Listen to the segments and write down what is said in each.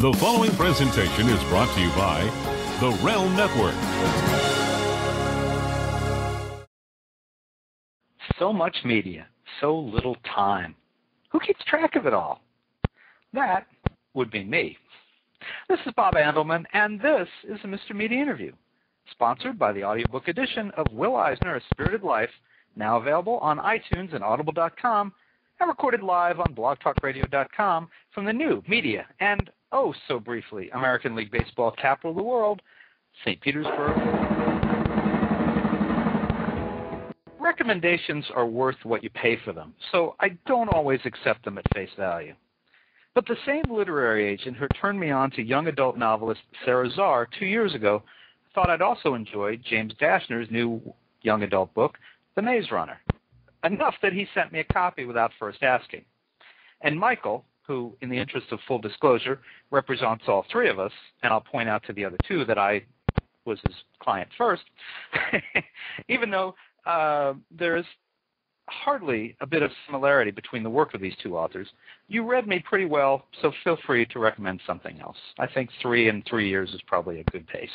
The following presentation is brought to you by The Realm Network. So much media, so little time. Who keeps track of it all? That would be me. This is Bob Andelman, and this is a Mr. Media interview, sponsored by the audiobook edition of Will Eisner, A Spirited Life, now available on iTunes and Audible.com, and recorded live on blogtalkradio.com from the new media and oh so briefly American League Baseball capital of the world, St. Petersburg. Recommendations are worth what you pay for them, so I don't always accept them at face value. But the same literary agent who turned me on to young adult novelist Sara Zarr two years ago thought I'd also enjoy James Dashner's new young adult book, The Maze Runner, enough that he sent me a copy without first asking. And Michael, who, in the interest of full disclosure, represents all three of us, and I'll point out to the other two that I was his client first, even though uh, there's hardly a bit of similarity between the work of these two authors, you read me pretty well, so feel free to recommend something else. I think three in three years is probably a good pace.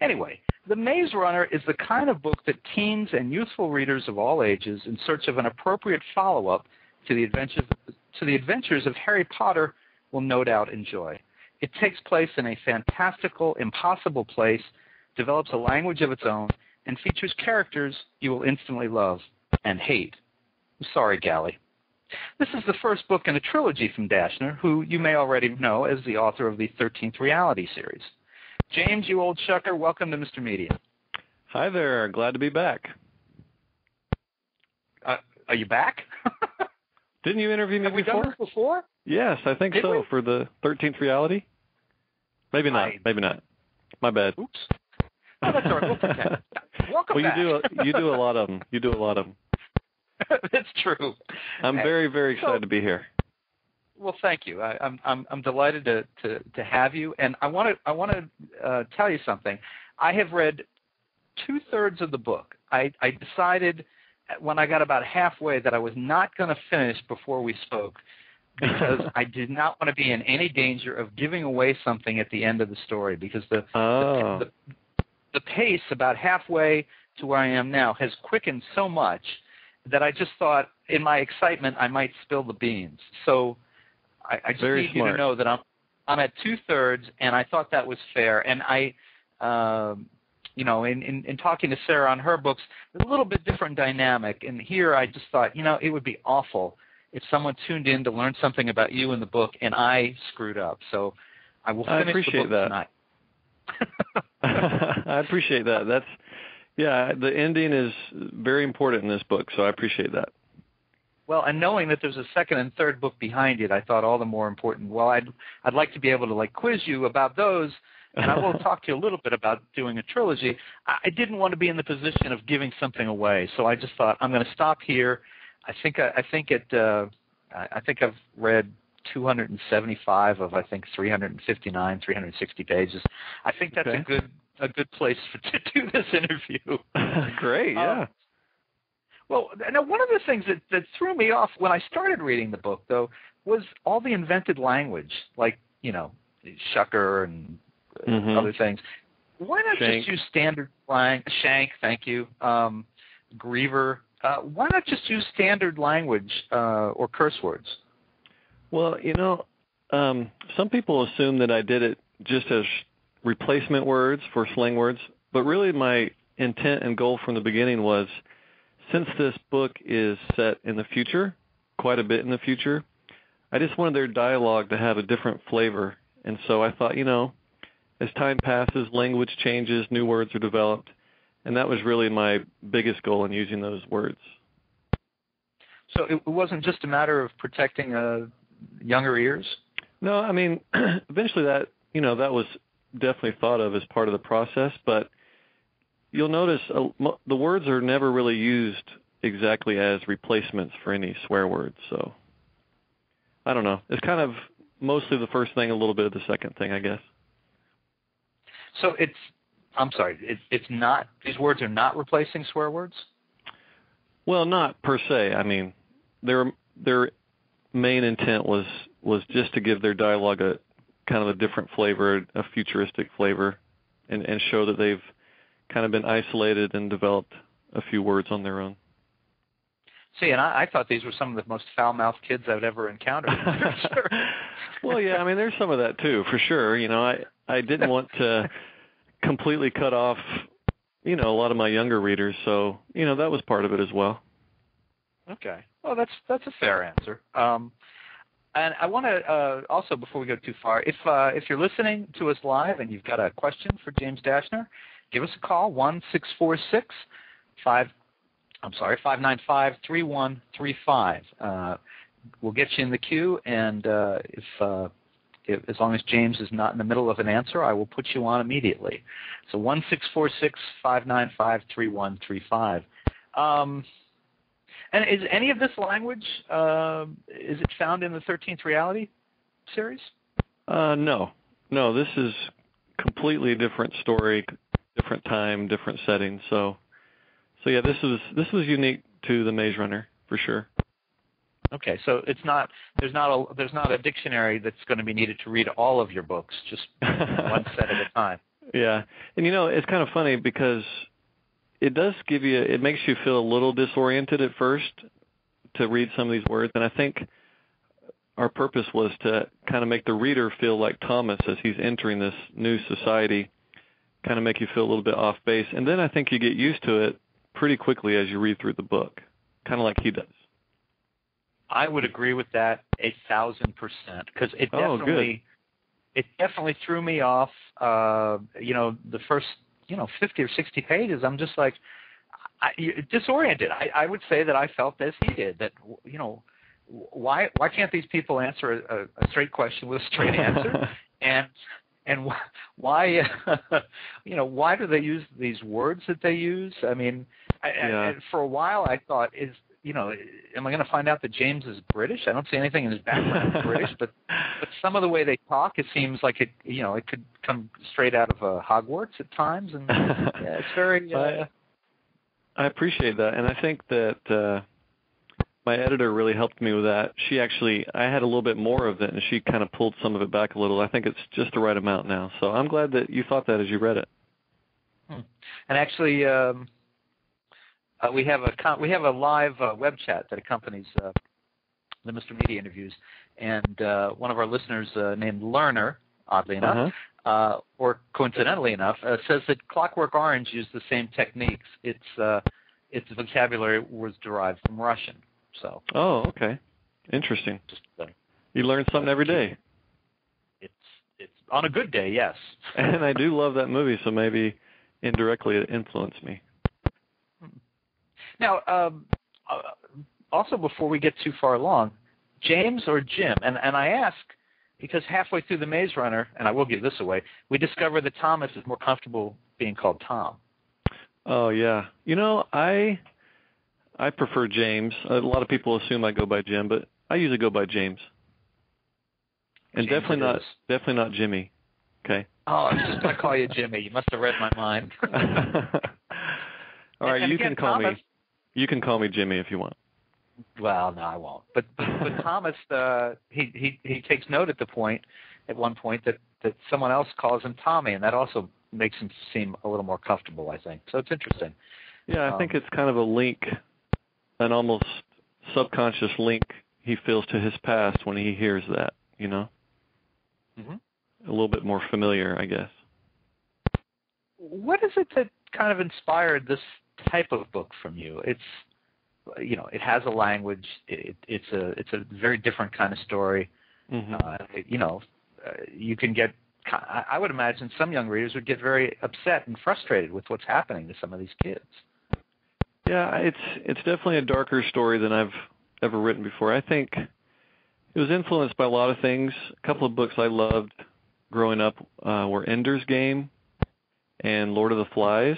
Anyway, The Maze Runner is the kind of book that teens and youthful readers of all ages in search of an appropriate follow-up to the adventures to the adventures of Harry Potter will no doubt enjoy. It takes place in a fantastical, impossible place, develops a language of its own, and features characters you will instantly love and hate. I'm sorry, Galley. This is the first book in a trilogy from Dashner, who you may already know as the author of the 13th Reality series. James, you old shucker, welcome to Mr. Media. Hi there. Glad to be back. Uh, are you back? Didn't you interview me Have we before? done this before? Yes, I think Did so we? for the 13th reality. Maybe not. I- Maybe not. My bad. Oops. Oh, that's all right. We'll pretend. Welcome well, you back. do a, you do a lot of them. You do a lot of them. that's true. I'm very very so- excited to be here. Well, thank you. I, I'm I'm I'm delighted to, to to have you, and I want to I want to uh, tell you something. I have read two thirds of the book. I I decided when I got about halfway that I was not going to finish before we spoke because I did not want to be in any danger of giving away something at the end of the story because the Oh. the, the pace about halfway to where I am now has quickened so much that I just thought, in my excitement, I might spill the beans. So I, I just Very need you to know that I'm I'm at two thirds, and I thought that was fair. And I, um, you know, in, in in talking to Sarah on her books, a little bit different dynamic. And here, I just thought, you know, it would be awful if someone tuned in to learn something about you in the book, and I screwed up. So I will I finish the appreciate book that. tonight. I appreciate that. That's yeah, the ending is very important in this book, so I appreciate that. Well, and knowing that there's a second and third book behind it, I thought all the more important. Well, I'd I'd like to be able to like quiz you about those, and I will talk to you a little bit about doing a trilogy. I, didn't want to be in the position of giving something away, so I just thought I'm going to stop here. I think I, I think it. Uh, I I think I've read 275 of I think 359, 360 pages. I think that's Okay. a good a good place for, to do this interview. Great, yeah. Um, Well, now one of the things that, that threw me off when I started reading the book, though, was all the invented language, like you know, shucker and Mhm. other things. Why not Shank. just use standard slang? Shank, thank you. Um, griever. Uh, why not just use standard language uh, or curse words? Well, you know, um, some people assume that I did it just as replacement words for slang words, but really my intent and goal from the beginning was since this book is set in the future, quite a bit in the future, I just wanted their dialogue to have a different flavor. And so I thought, you know, as time passes, language changes, new words are developed, and that was really my biggest goal in using those words. So it, wasn't just a matter of protecting uh, younger ears. No, I mean, eventually that you know that was definitely thought of as part of the process, but you'll notice uh, the words are never really used exactly as replacements for any swear words. So I don't know. It's kind of mostly the first thing, a little bit of the second thing, I guess. So it's. I'm sorry. It, it's not. These words are not replacing swear words. Well, not per se. I mean, their their main intent was was just to give their dialogue a kind of a different flavor, a futuristic flavor, and, and show that they've kind of been isolated and developed a few words on their own. See, and I, I thought these were some of the most foul-mouthed kids I've ever encountered. well, yeah, I mean, there's some of that too, for sure. You know, I I didn't want to completely cut off, you know, a lot of my younger readers, so you know that was part of it as well. Okay, well, that's that's a fair answer. Um, and I want to uh, also, before we go too far, if uh, if you're listening to us live and you've got a question for James Dashner, give us a call one six four six five. I'm sorry, five nine five three one three five. Uh, we'll get you in the queue, and uh, if, uh, if as long as James is not in the middle of an answer, I will put you on immediately. So one six four six five nine five three one three five. Um, and is any of this language uh, is it found in the Thirteenth Reality series? Uh, no, no. This is completely different story, different time, different setting. So, so yeah, this was this was unique to the Maze Runner for sure. Okay, so it's not there's not a there's not a dictionary that's going to be needed to read all of your books, just one set at a time. Yeah, and you know it's kind of funny because it does give you it makes you feel a little disoriented at first to read some of these words and i think our purpose was to kind of make the reader feel like thomas as he's entering this new society kind of make you feel a little bit off base and then i think you get used to it pretty quickly as you read through the book kind of like he does. I would agree with that a thousand percent because it definitely oh, it definitely threw me off uh you know the first you know 50 or 60 pages. I'm just like I, disoriented. I, I would say that i felt as he did that you know why why can't these people answer a, a straight question with a straight answer? And and why you know why do they use these words that they use? I mean yeah. I, for a while i thought is you know, am I going to find out that James is British? I don't see anything in his background British, but but some of the way they talk, it seems like it, you know, it could come straight out of uh, Hogwarts at times, and yeah, it's very. Uh, I, I appreciate that, and I think that uh, my editor really helped me with that. She actually, I had a little bit more of it, and she kind of pulled some of it back a little. I think it's just the right amount now. So I'm glad that you thought that as you read it. Hmm. And actually. Um, uh, we have a we have a live uh, web chat that accompanies uh, the Mr. Media interviews, and uh, one of our listeners uh, named Learner, oddly enough, uh-huh. uh, or coincidentally enough, uh, says that Clockwork Orange used the same techniques. Its uh, its vocabulary was derived from Russian. So. Oh, okay. Interesting. Just, you learn something every day. It's it's on a good day, yes. and I do love that movie, so maybe indirectly it influenced me. Now, um, uh, also before we get too far along, James or Jim? And and I ask because halfway through the Maze Runner, and I will give this away, we discover that Thomas is more comfortable being called Tom. Oh yeah, you know I I prefer James. A lot of people assume I go by Jim, but I usually go by James. And James definitely not definitely not Jimmy. Okay. Oh, I was just going to call you Jimmy. You must have read my mind. All right, and you again, can call Thomas, me you can call me Jimmy if you want. Well, no, I won't. But but, but Thomas, uh, he he he takes note at the point, at one point that that someone else calls him Tommy, and that also makes him seem a little more comfortable. I think so. It's interesting. Yeah, I Um, think it's kind of a link, an almost subconscious link he feels to his past when he hears that. You know, Mhm. a little bit more familiar, I guess. What is it that kind of inspired this type of book from you? It's you know, it has a language. It, it's a it's a very different kind of story. hmm Uh, you know, uh, you can get. I I would imagine some young readers would get very upset and frustrated with what's happening to some of these kids. Yeah, it's it's definitely a darker story than I've ever written before. I think it was influenced by a lot of things. A couple of books I loved growing up uh, were Ender's Game and Lord of the Flies,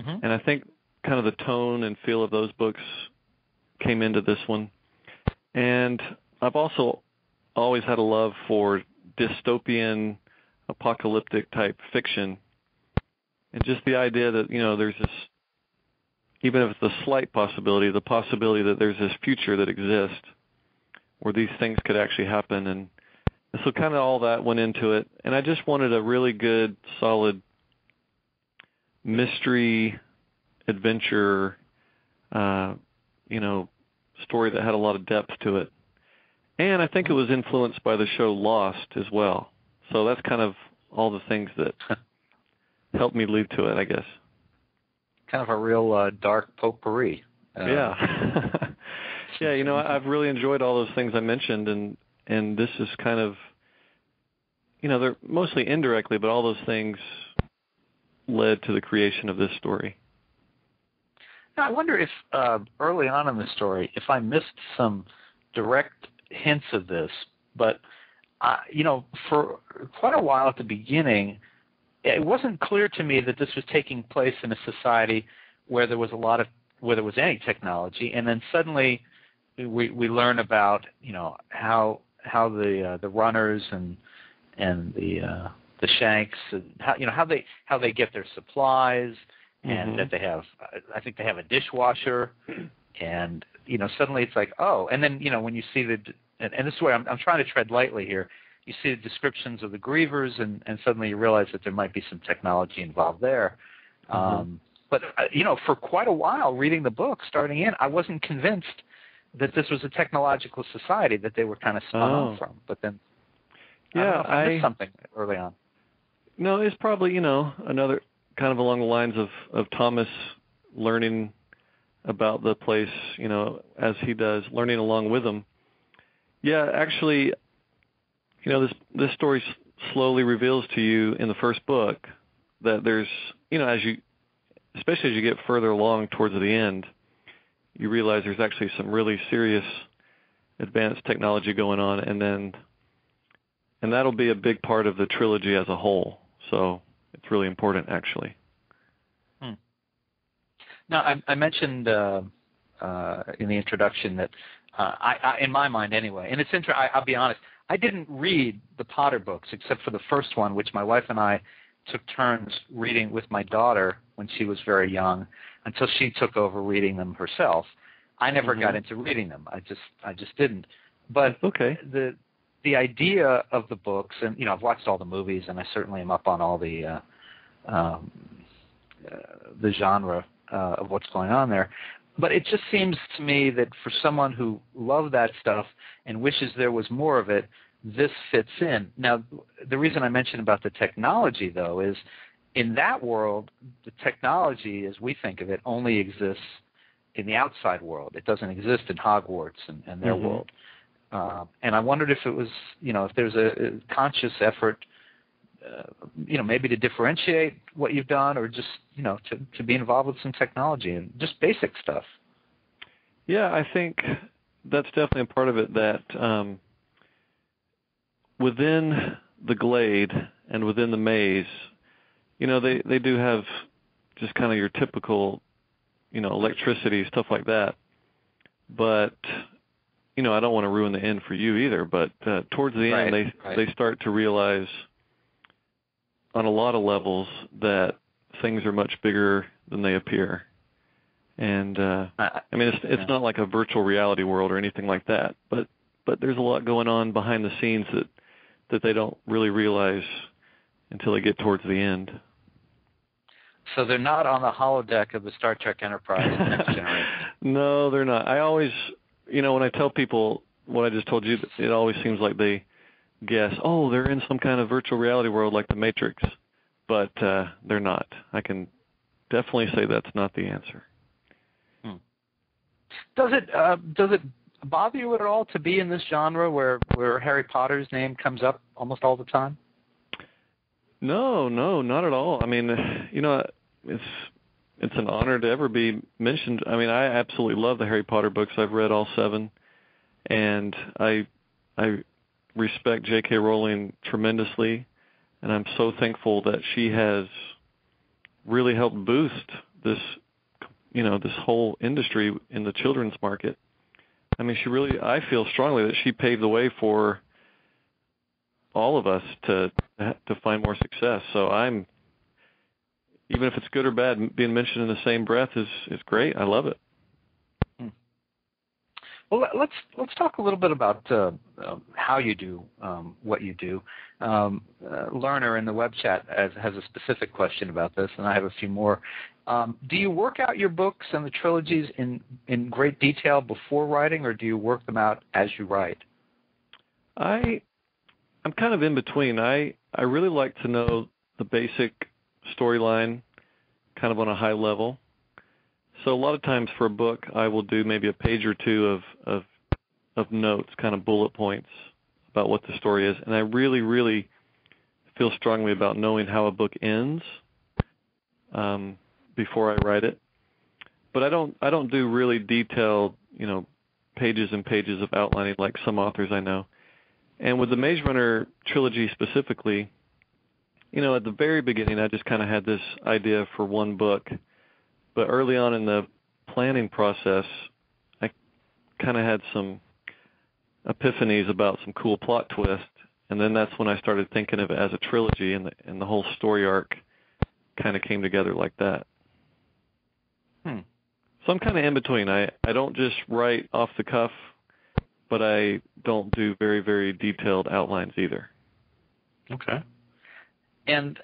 Mm-hmm. and I think kind of the tone and feel of those books came into this one. And I've also always had a love for dystopian, apocalyptic type fiction, and just the idea that you know there's this even if it's a slight possibility, the possibility that there's this future that exists where these things could actually happen and so kind of all that went into it, and I just wanted a really good, solid mystery adventure, uh, you know, story that had a lot of depth to it. And I think it was influenced by the show Lost as well. So that's kind of all the things that helped me lead to it, I guess. Kind of a real uh, dark potpourri. Uh, yeah. yeah, you know, I've really enjoyed all those things I mentioned, and and this is kind of, you know, they're mostly indirectly, but all those things led to the creation of this story. Now, I wonder if uh, early on in the story, if I missed some direct hints of this, but uh, you know, for quite a while at the beginning, it wasn't clear to me that this was taking place in a society where there was a lot of where there was any technology, and then suddenly we we learn about you know how how the uh, the runners and and the uh, the shanks and how you know how they how they get their supplies and mm-hmm. that they have I think they have a dishwasher and you know suddenly it's like oh and then you know when you see the and, and this is where I'm, I'm trying to tread lightly here you see the descriptions of the grievers and and suddenly you realize that there might be some technology involved there mm-hmm. um, but uh, you know for quite a while reading the book starting in I wasn't convinced that this was a technological society that they were kind of spun oh. off from but then yeah I, I missed something early on no it's probably you know another kind of along the lines of of Thomas learning about the place, you know, as he does, learning along with him. Yeah, actually, you know, this this story slowly reveals to you in the first book that there's, you know, as you, especially as you get further along towards the end, you realize there's actually some really serious advanced technology going on, and then, and that'll be a big part of the trilogy as a whole. So it's really important, actually. Hmm. Now, I, I mentioned uh, uh, in the introduction that uh, I, I, in my mind anyway, and it's interesting. I'll be honest. I didn't read the Potter books except for the first one, which my wife and I took turns reading with my daughter when she was very young, until she took over reading them herself. I never mm-hmm. got into reading them. I just I just didn't. But okay. the the idea of the books, and you know, I've watched all the movies, and I certainly am up on all the uh, um, uh, the genre uh, of what's going on there. But it just seems to me that for someone who loved that stuff and wishes there was more of it, this fits in. Now, the reason I mentioned about the technology, though, is in that world, the technology, as we think of it, only exists in the outside world. It doesn't exist in Hogwarts and, and their mm-hmm. world. Uh, and I wondered if it was, you know, if there's a, a conscious effort, uh, you know, maybe to differentiate what you've done, or just, you know, to to be involved with some technology and just basic stuff. Yeah, I think that's definitely a part of it. That um, within the glade and within the maze, you know, they they do have just kind of your typical, you know, electricity stuff like that, but you know, I don't want to ruin the end for you either, but uh, towards the right, end, they right. they start to realize on a lot of levels that things are much bigger than they appear. And uh, I, mean, it's it's yeah. not like a virtual reality world or anything like that, but but there's a lot going on behind the scenes that that they don't really realize until they get towards the end. So they're not on the holodeck of the Star Trek Enterprise Next Generation. no, they're not. I always you know, when I tell people what I just told you, it always seems like they guess, oh, they're in some kind of virtual reality world like the Matrix, but uh, they're not. I can definitely say that's not the answer. Hmm. Does it uh, does it bother you at all to be in this genre where where Harry Potter's name comes up almost all the time? No, no, not at all. I mean, you know, it's it's an honor to ever be mentioned. I mean, I absolutely love the Harry Potter books. I've read all seven, and I I respect J.K. Rowling tremendously, and I'm so thankful that she has really helped boost this you know this whole industry in the children's market. I mean, she really I feel strongly that she paved the way for all of us to to find more success. So I'm even if it's good or bad, being mentioned in the same breath is is great. I love it. Hmm. Well, let's let's talk a little bit about uh, uh, how you do um, what you do. Um, uh, Lerner in the web chat has, has, a specific question about this, and I have a few more. Um, do you work out your books and the trilogies in in great detail before writing, or do you work them out as you write? I I'm kind of in between. I I really like to know the basic storyline, kind of on a high level so a lot of times for a book, I will do maybe a page or two of of of notes, kind of bullet points about what the story is, and I really, really feel strongly about knowing how a book ends um, before I write it. But I don't I don't do really detailed, you know, pages and pages of outlining like some authors I know. And with the Maze Runner trilogy specifically, you know, at the very beginning, I just kind of had this idea for one book but early on in the planning process, I kind of had some epiphanies about some cool plot twists, and then that's when I started thinking of it as a trilogy, and the and the whole story arc kind of came together like that. Hmm. So I'm kind of in between. I I don't just write off the cuff, but I don't do very very detailed outlines either. Okay. And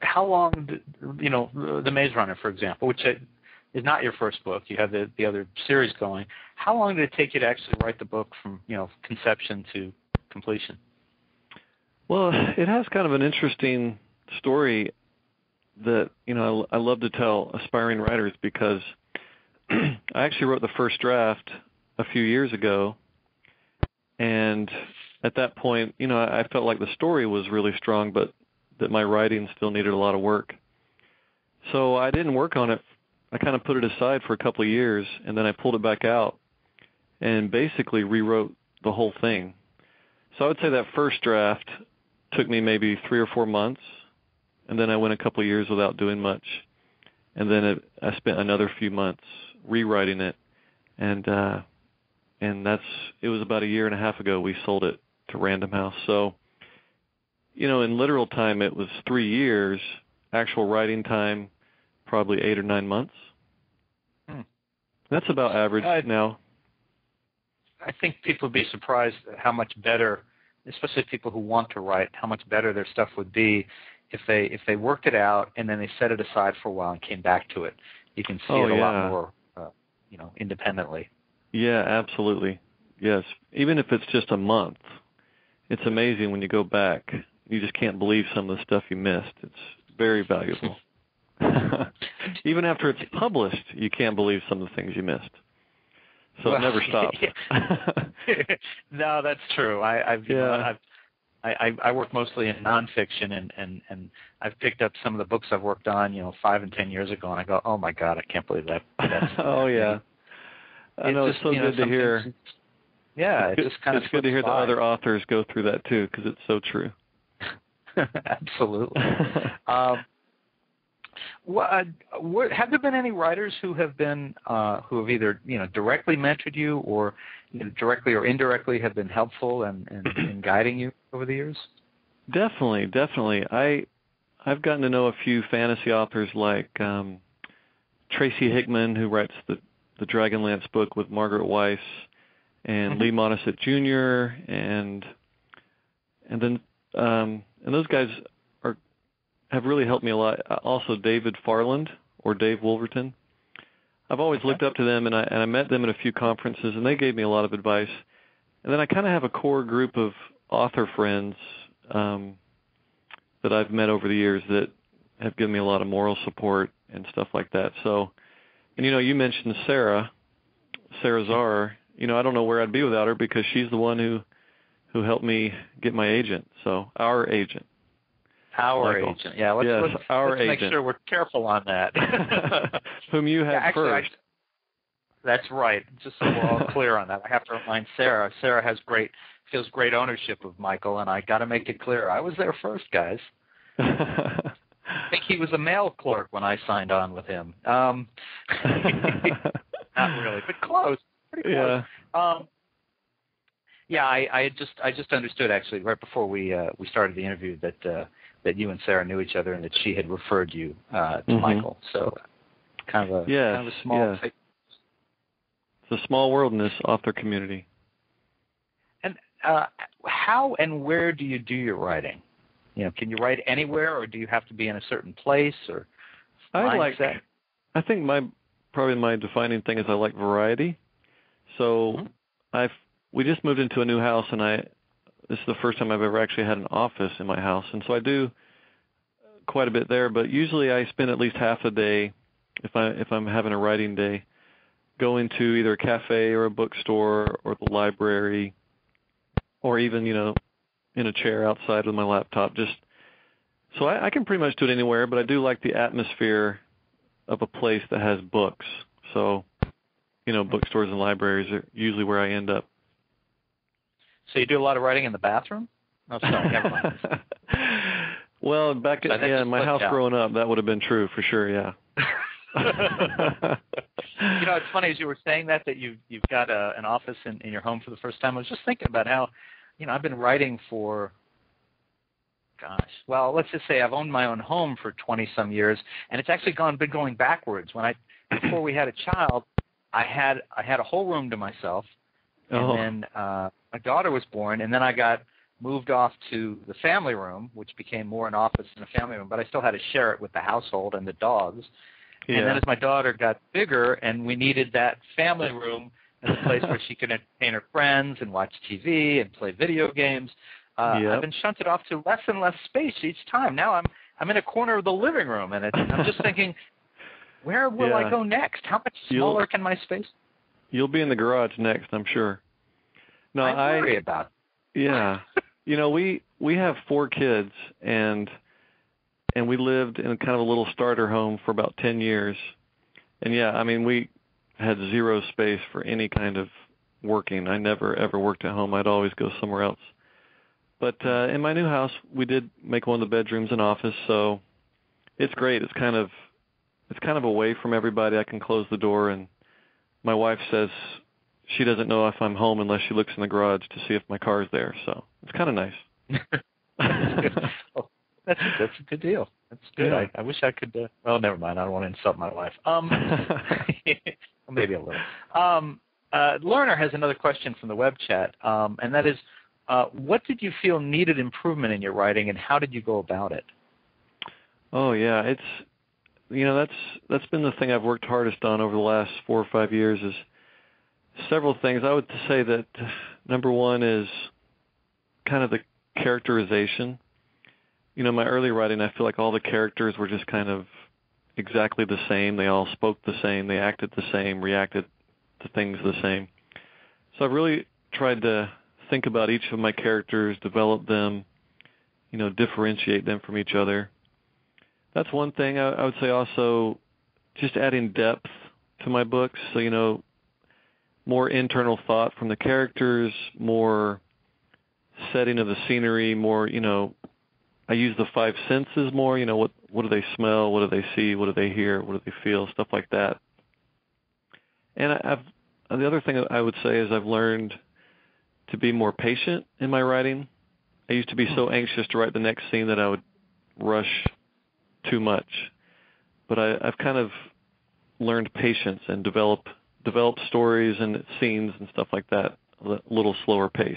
how long, you know, the Maze Runner, for example, which uh, is not your first book. You have the the other series going. How long did it take you to actually write the book from you know conception to completion? Well, it has kind of an interesting story that you know I, I love to tell aspiring writers because I actually wrote the first draft a few years ago, and at that point, you know, I felt like the story was really strong, but that my writing still needed a lot of work. So I didn't work on it. I kind of put it aside for a couple of years, and then I pulled it back out and basically rewrote the whole thing. So I would say that first draft took me maybe three or four months, and then I went a couple of years without doing much, and then it, I spent another few months rewriting it, and uh, and that's it was about a year and a half ago we sold it to Random House. So you know, in literal time, it was three years. Actual writing time, probably eight or nine months. Hmm. That's about average I, now. I think people would be surprised at how much better, especially people who want to write, how much better their stuff would be if they if they worked it out and then they set it aside for a while and came back to it. You can see oh, it a yeah. lot more, uh, you know, independently. Yeah, absolutely. Yes, even if it's just a month, it's amazing when you go back you just can't believe some of the stuff you missed. It's very valuable. Even after it's published, you can't believe some of the things you missed. So well, it never stops. no, that's true. I, I've, yeah. you know, I've I, I work mostly in nonfiction, and, and and I've picked up some of the books I've worked on, you know, five and ten years ago, and I go, oh my god, I can't believe that. That's, oh yeah, I know it's it's so you know, good to hear. Yeah, it's, it just kind it's of good to hear by. that other authors go through that too, because it's so true. Absolutely. um, what, uh, what, have there been any writers who have been uh, who have either you know directly mentored you or you know, directly or indirectly have been helpful and in, in, in guiding you over the years? Definitely, definitely. I I've gotten to know a few fantasy authors like um, Tracy Hickman, who writes the the Dragonlance book with Margaret Weis, and. Lee Modesitt Jr. and and then um, and those guys are have really helped me a lot. Uh, Also, David Farland or Dave Wolverton. I've always Okay. looked up to them, and I and I met them at a few conferences, and they gave me a lot of advice. And then I kind of have a core group of author friends um, that I've met over the years that have given me a lot of moral support and stuff like that. So, and you know, you mentioned Sarah, Sara Zarr. You know, I don't know where I'd be without her because she's the one who who helped me get my agent. So our agent. Our Michael. agent, yeah. Let's, Yes, let's, our let's make sure we're careful on that. Whom you had Yeah, actually, I- first. that's right. Just so we're all clear on that, I have to remind Sarah. Sarah has great feels great ownership of Michael, and I got to make it clear I was there first, guys. I think he was a mail clerk when I signed on with him. Um, not really, but close. Pretty close. yeah. Um, yeah, I, I just I just understood actually right before we uh, we started the interview that uh, that you and Sarah knew each other and that she had referred you uh, to Mhm. Michael. So kind of a Yes, kind of a small yes. it's a small world in this author community. And uh, how and where do you do your writing? You know, can you write anywhere, or do you have to be in a certain place or I like. I think my probably my defining thing is I like variety. So Mhm. I've we just moved into a new house, and I this is the first time I've ever actually had an office in my house, and so I do quite a bit there. But usually I spend at least half a day if I if I'm having a writing day going to either a cafe or a bookstore or the library or even you know in a chair outside with my laptop just so I, I can pretty much do it anywhere but i do like the atmosphere of a place that has books so you know bookstores and libraries are usually where i end up So you do a lot of writing in the bathroom? Oh, sorry, never mind. well back at, yeah in my house out. growing up that would have been true for sure yeah you know, it's funny as you were saying that that you've you've got a, an office in, in your home for the first time. I was just thinking about how, you know, I've been writing for, gosh, well, let's just say I've owned my own home for twenty some years, and it's actually gone been going backwards. When I before we had a child, I had I had a whole room to myself, and oh then uh, my daughter was born, and then I got moved off to the family room, which became more an office than a family room, but I still had to share it with the household and the dogs. yeah And then as my daughter got bigger and we needed that family room as a place where she could entertain her friends and watch TV and play video games, uh, Yep. I've been shunted off to less and less space each time. Now I'm I'm in a corner of the living room and it's, I'm just thinking, where will Yeah. I go next? How much You'll- smaller can my space? you'll be in the garage next i'm sure no I worry about. Yeah. you know, we we have four kids and and we lived in kind of a little starter home for about 10 years. And yeah, I mean, we had zero space for any kind of working. I never ever worked at home. I'd always go somewhere else. But uh in my new house, we did make one of the bedrooms an office, so it's great. It's kind of it's kind of away from everybody. I can close the door and my wife says she doesn't know if I'm home unless she looks in the garage to see if my car's there. So it's kind of nice. That's good. Oh, that's that's a good deal. That's good. Yeah. I, I wish I could. Uh, well, never mind. I don't want to insult my wife. Um, maybe a little. Um, uh, Learner has another question from the web chat, um, and that is, uh, what did you feel needed improvement in your writing, and how did you go about it? oh yeah, it's you know that's that's been the thing I've worked hardest on over the last four or five years is several things. I would say that number one is kind of the characterization. You know, my early writing, I feel like all the characters were just kind of exactly the same. They all spoke the same. They acted the same, reacted to things the same. So I've really tried to think about each of my characters, develop them, you know, differentiate them from each other. That's one thing. I, I would say also just adding depth to my books. So, you know, more internal thought from the characters, more setting of the scenery, more, you know, I use the five senses more, you know, what what do they smell, what do they see, what do they hear, what do they feel, stuff like that. And I, I've and the other thing I would say is I've learned to be more patient in my writing. I used to be so hmm. anxious to write the next scene that I would rush too much. But I, I've kind of learned patience and develop develop stories and scenes and stuff like that a little slower pace.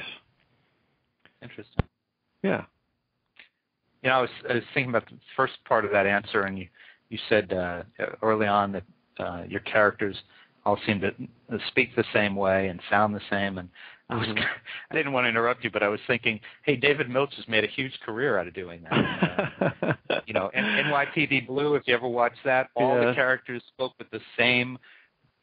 Interesting. Yeah. You know, I was, I was thinking about the first part of that answer, and you you said uh, early on that uh, your characters all seem to speak the same way and sound the same. And I was Mhm. I didn't want to interrupt you, but I was thinking, hey, David Milch has made a huge career out of doing that. Uh, you know, N- NYPD Blue. If you ever watched that, all Yeah. the characters spoke with the same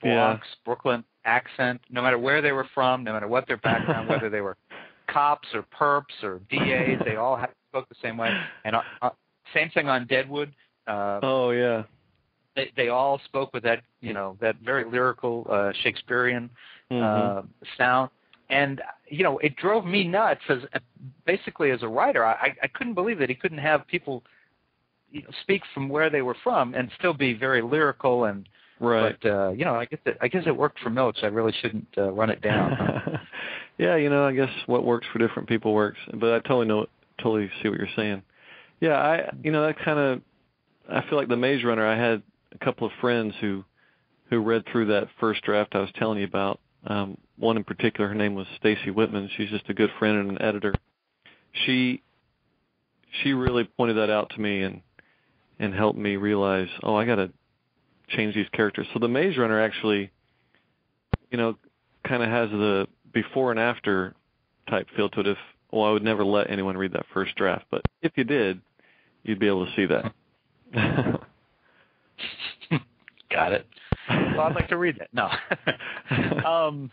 Yeah. Bronx, Brooklyn accent, no matter where they were from, no matter what their background, whether they were cops or perps or DAs, they all had, spoke the same way. And uh, same thing on Deadwood. Uh, oh yeah. they, they all spoke with that, you know, that very lyrical uh, Shakespearean Mhm. uh, sound. And you know, it drove me nuts as basically as a writer. I, I couldn't believe that he couldn't have people you know, speak from where they were from and still be very lyrical and right. but uh, you know, I guess it, I guess it worked for Milch. I really shouldn't uh, run it down. yeah, you know, I guess what works for different people works, but I totally know, totally see what you're saying. Yeah, I, you know, that kind of, I feel like the Maze Runner. I had a couple of friends who, who read through that first draft I was telling you about. Um, one in particular, her name was Stacy Whitman. She's just a good friend and an editor. She she really pointed that out to me and and helped me realize, oh, I got to change these characters. So the Maze Runner actually, you know, kind of has the before and after type feel to it. If well, I would never let anyone read that first draft, but if you did, you'd be able to see that. Got it. Well, I'd like to read that. No. um,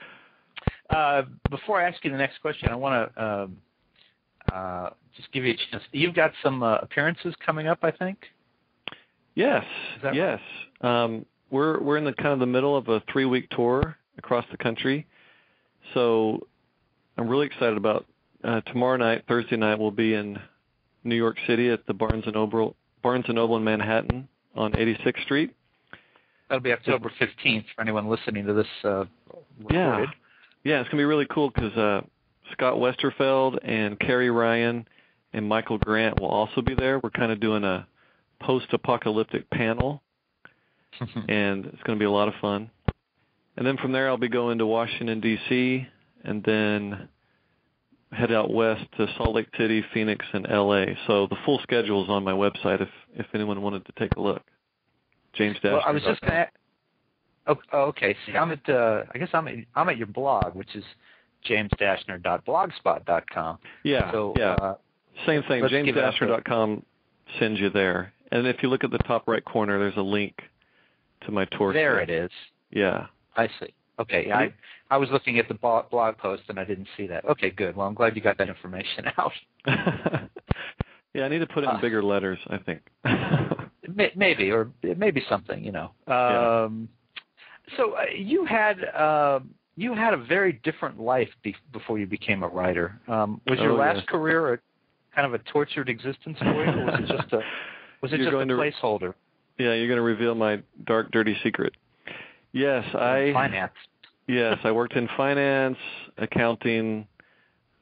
uh, before I ask you the next question, I want to um, uh, just give you a chance. You've got some uh, appearances coming up, I think. Yes. Yes. Right? Um, we're we're in the kind of the middle of a three week tour across the country, so I'm really excited about uh, tomorrow night. Thursday night we'll be in New York City at the Barnes and Noble Barnes and Noble in Manhattan on 86th Street. That'll be October 15th for anyone listening to this. Uh, yeah, yeah, it's gonna be really cool because uh, Scott Westerfeld and Carrie Ryan and Michael Grant will also be there. We're kind of doing a post-apocalyptic panel, and it's going to be a lot of fun. And then from there, I'll be going to Washington D.C. and then head out west to Salt Lake City, Phoenix, and L.A. So the full schedule is on my website if if anyone wanted to take a look. James Dash. Well, I was just going to. Oh, okay. See, I'm at. Uh, I guess I'm at, I'm at your blog, which is jamesdashner.blogspot.com. Yeah. So, yeah. Uh, Same thing. jamesdashner.com sends you there, and if you look at the top right corner, there's a link to my tour. There it is. Yeah. I see. Okay, I I was looking at the blog post and I didn't see that. Okay, good. Well, I'm glad you got that information out. yeah, I need to put it in uh, bigger letters. I think. maybe, or maybe something, you know. Um, yeah. So uh, you had uh, you had a very different life be- before you became a writer. Um, was your oh, last yes. career a kind of a tortured existence for you, or was it just a was it you're just a placeholder? Re- yeah, you're going to reveal my dark, dirty secret. Yes, I finance. Yes, I worked in finance, accounting.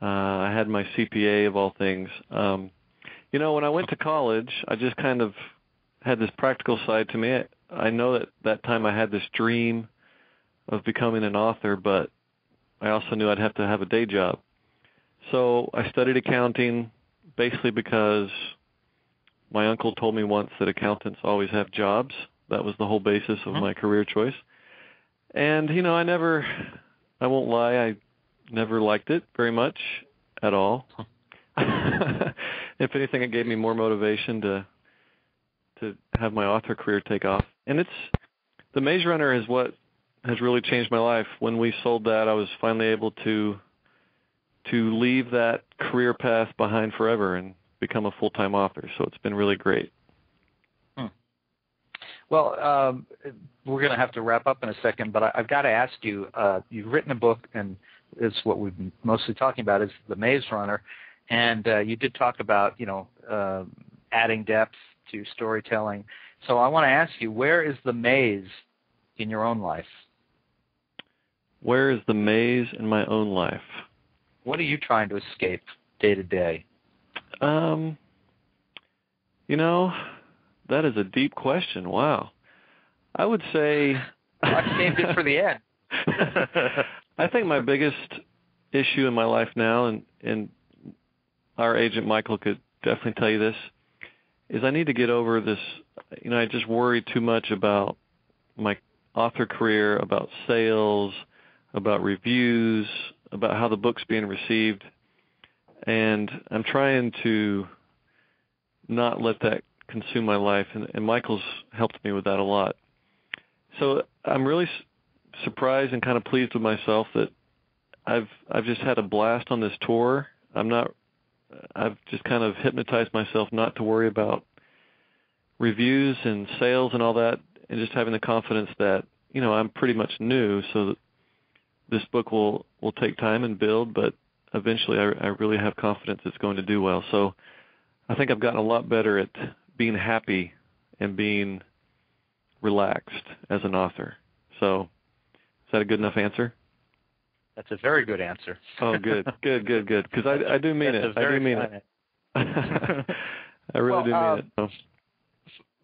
Uh, I had my CPA of all things. Um, you know, when I went to college, I just kind of had this practical side to me. I, I know that that time I had this dream of becoming an author, but I also knew I'd have to have a day job. So I studied accounting basically because my uncle told me once that accountants always have jobs. That was the whole basis of uh-huh. my career choice. And you know, I never I won't lie, I never liked it very much at all. if anything it gave me more motivation to to have my author career take off. And it's the Maze Runner is what has really changed my life. When we sold that, I was finally able to to leave that career path behind forever and become a full-time author. So it's been really great. Hmm. Well, um, we're going to have to wrap up in a second, but I, have got to ask you. Uh, you've written a book, and it's what we've been mostly talking about is the Maze Runner, and uh, you did talk about you know uh, adding depth to storytelling. So I want to ask you, where is the maze in your own life? Where is the maze in my own life? What are you trying to escape day to day? Um, you know, that is a deep question. Wow. I would say I saved it for the end. I think my biggest issue in my life now, and and our agent Michael could definitely tell you this, is I need to get over this. You know, I just worry too much about my author career, about sales, about reviews, about how the book's being received, and I'm trying to not let that consume my life. And, and Michael's helped me with that a lot. So I'm really su- surprised and kind of pleased with myself that I've I've just had a blast on this tour. I'm not I've just kind of hypnotized myself not to worry about reviews and sales and all that, and just having the confidence that you know I'm pretty much new, so this book will will take time and build, but eventually I, I really have confidence it's going to do well. So I think I've gotten a lot better at being happy and being relaxed as an author. So is that a good enough answer? That's a very good answer. oh, good, good, good, good. Because I, I do mean it. I do mean it. I really well, do mean uh, it.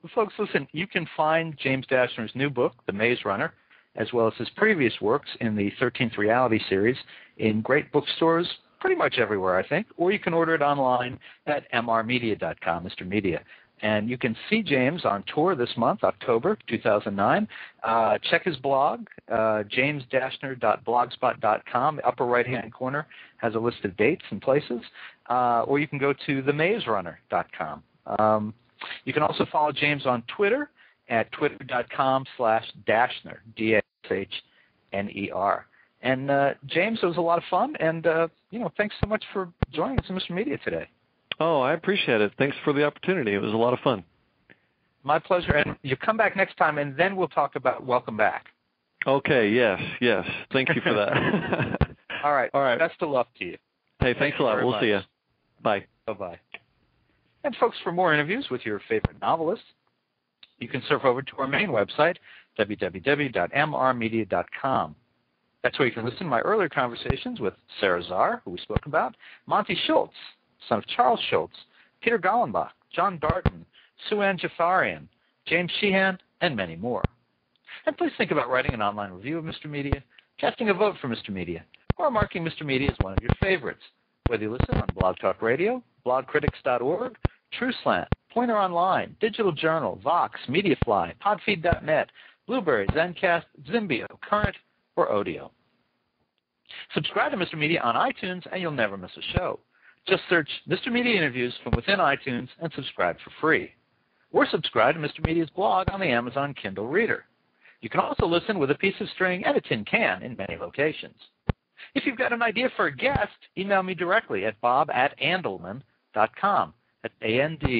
So. Folks, listen. You can find James Dashner's new book, The Maze Runner, as well as his previous works in the 13th Reality series in great bookstores pretty much everywhere, I think, or you can order it online at mrmedia.com, Mr. Media. And you can see James on tour this month, October 2009. Uh, check his blog, uh, jamesdashner.blogspot.com. Upper right-hand corner has a list of dates and places. Uh, or you can go to themazerunner.com. Um, you can also follow James on Twitter at twitter.com slash Dashner, D-A-S-H-N-E-R. And uh, James, it was a lot of fun, and uh, you know, thanks so much for joining us in Mr. Media today. Oh, I appreciate it. Thanks for the opportunity. It was a lot of fun. My pleasure. And you come back next time, and then we'll talk about welcome back. Okay. Yes. Yes. Thank you for that. All right. All right. Best of luck to you. Hey, thanks Thank a lot. We'll very see you. Bye. Bye bye. And folks, for more interviews with your favorite novelists, you can surf over to our main website, www.mrmedia.com. That's where you can listen to my earlier conversations with Sara Zarr, who we spoke about, Monte Schulz, son of Charles Schulz, Peter Golenbock, John Darnton, Suann Jafarian, James Sheehan, and many more. And please think about writing an online review of Mr. Media, casting a vote for Mr. Media, or marking Mr. Media as one of your favorites, whether you listen on Blog Talk Radio, blogcritics.org, TrueSlant, Poynter Online, Digital Journal, Vox, Mediafly, Podfeed.net, Blueberry, Zencast, Zimbio, Current, or Odeo. Subscribe to Mr. Media on iTunes and you'll never miss a show. Just search Mr. Media Interviews from within iTunes and subscribe for free. Or subscribe to Mr. Media's blog on the Amazon Kindle Reader. You can also listen with a piece of string and a tin can in many locations. If you've got an idea for a guest, email me directly at bob at andelman.com. That's A-N-D-E-L-M-A-N.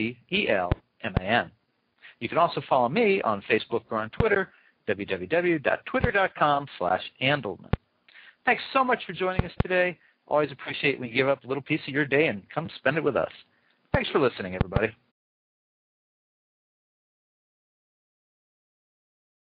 You can also follow me on Facebook or on Twitter, www.twitter.com slash Andelman. Thanks so much for joining us today. Always appreciate when you give up a little piece of your day and come spend it with us. Thanks for listening, everybody.